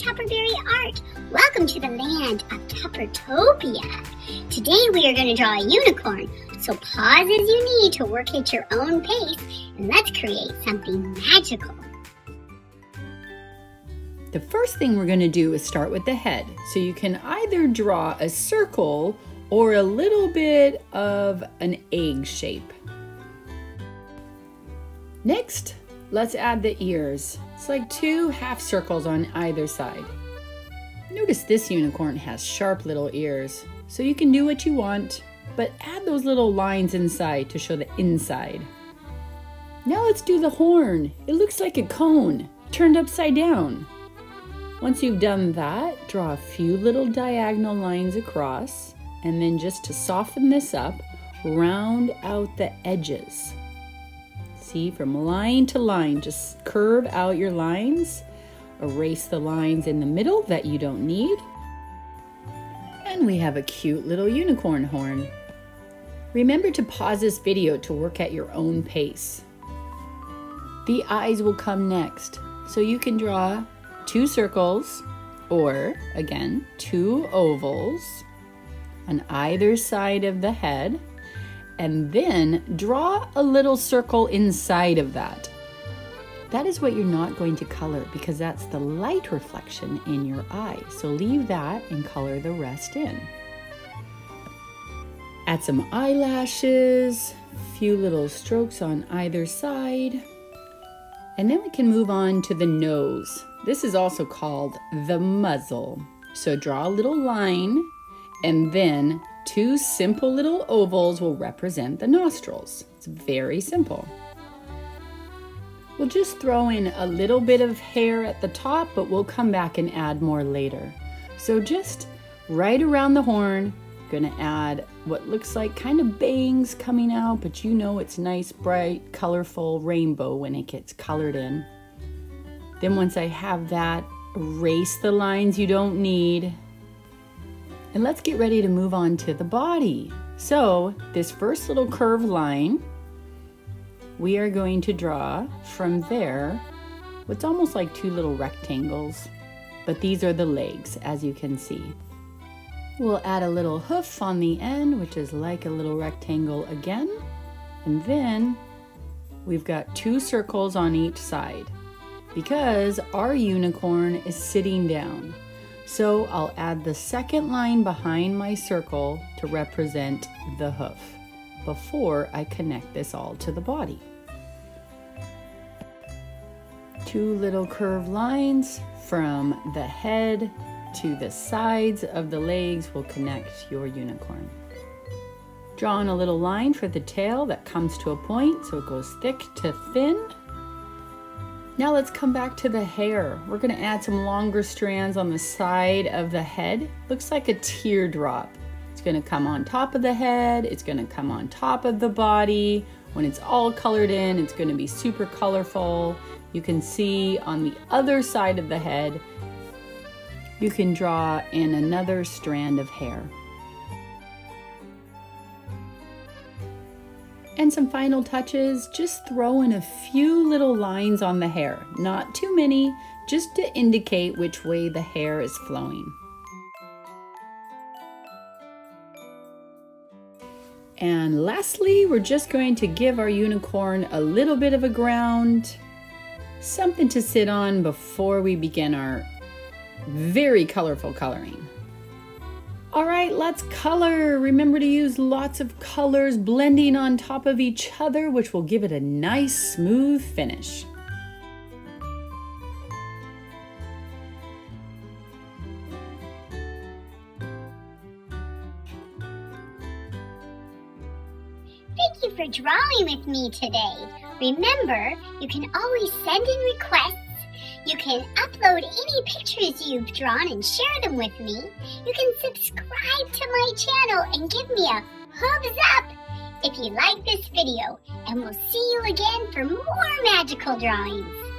Tupperberry Art. Welcome to the land of Tuppertopia. Today we are going to draw a unicorn, so pause as you need to work at your own pace and let's create something magical. The first thing we're going to do is start with the head. So you can either draw a circle or a little bit of an egg shape. Next, let's add the ears. It's like two half circles on either side. Notice this unicorn has sharp little ears, so you can do what you want, but add those little lines inside to show the inside. Now let's do the horn. It looks like a cone, turned upside down. Once you've done that, draw a few little diagonal lines across, and then just to soften this up, round out the edges. See, from line to line, just curve out your lines. Erase the lines in the middle that you don't need. And we have a cute little unicorn horn. Remember to pause this video to work at your own pace. The eyes will come next. So you can draw two circles or, again, two ovals on either side of the head and then draw a little circle inside of that. That is what you're not going to color because that's the light reflection in your eye. So leave that and color the rest in. Add some eyelashes, a few little strokes on either side. And then we can move on to the nose. This is also called the muzzle. So draw a little line and then Two simple little ovals will represent the nostrils. It's very simple. We'll just throw in a little bit of hair at the top, but we'll come back and add more later. So just right around the horn, gonna add what looks like kind of bangs coming out, but you know it's nice, bright, colorful rainbow when it gets colored in. Then once I have that, erase the lines you don't need, and let's get ready to move on to the body. So this first little curved line, we are going to draw from there what's almost like two little rectangles, but these are the legs as you can see. We'll add a little hoof on the end, which is like a little rectangle again. And then we've got two circles on each side because our unicorn is sitting down. So I'll add the second line behind my circle to represent the hoof before I connect this all to the body. Two little curved lines from the head to the sides of the legs will connect your unicorn. Draw on a little line for the tail that comes to a point so it goes thick to thin now let's come back to the hair. We're gonna add some longer strands on the side of the head. Looks like a teardrop. It's gonna come on top of the head. It's gonna come on top of the body. When it's all colored in, it's gonna be super colorful. You can see on the other side of the head, you can draw in another strand of hair. And some final touches, just throw in a few little lines on the hair. Not too many, just to indicate which way the hair is flowing. And lastly, we're just going to give our unicorn a little bit of a ground, something to sit on before we begin our very colorful coloring. All right, let's color. Remember to use lots of colors blending on top of each other, which will give it a nice smooth finish. Thank you for drawing with me today. Remember, you can always send in requests can upload any pictures you've drawn and share them with me. You can subscribe to my channel and give me a thumbs up if you like this video. And we'll see you again for more magical drawings.